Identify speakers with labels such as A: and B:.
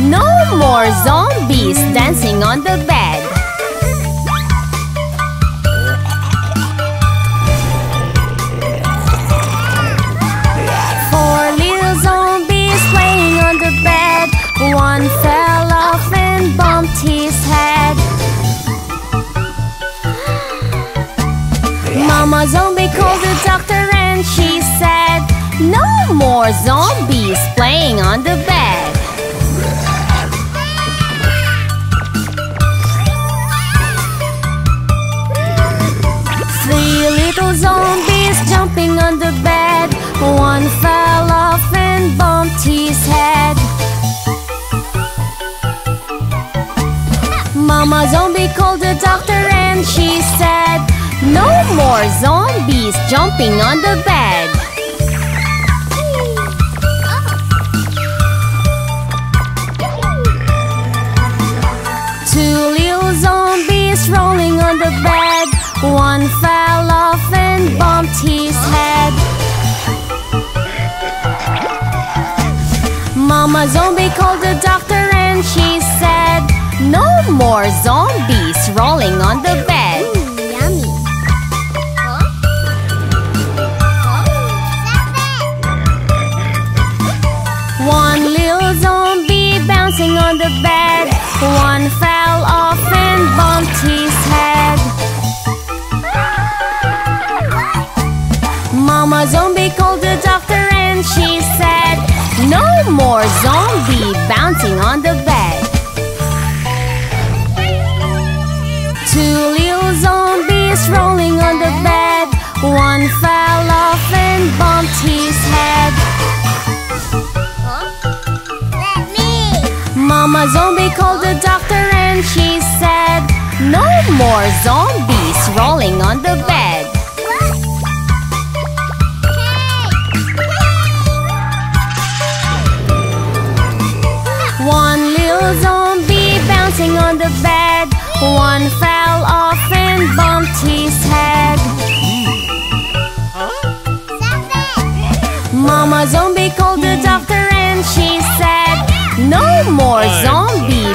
A: No more zombies dancing on the bed. Four little zombies playing on the bed. One fell off and bumped his head. Mama zombie called the doctor and she said, No more zombies playing on the bed. Three little zombies jumping on the bed. One fell off and bumped his head. Mama zombie called the doctor and she said, No more zombies jumping on the bed. Fell off and bumped his head. Mama zombie called the doctor and she said, No more zombies rolling on the bed. Mama zombie called the doctor and she said, No more zombie bouncing on the bed. Two little zombies rolling on the bed. One fell off and bumped his head.
B: Let me.
A: Mama zombie called the doctor and she said, No more zombies rolling on the bed. little zombie bouncing on the bed. One fell off and bumped his head. Mama zombie called the doctor and she said No more zombies.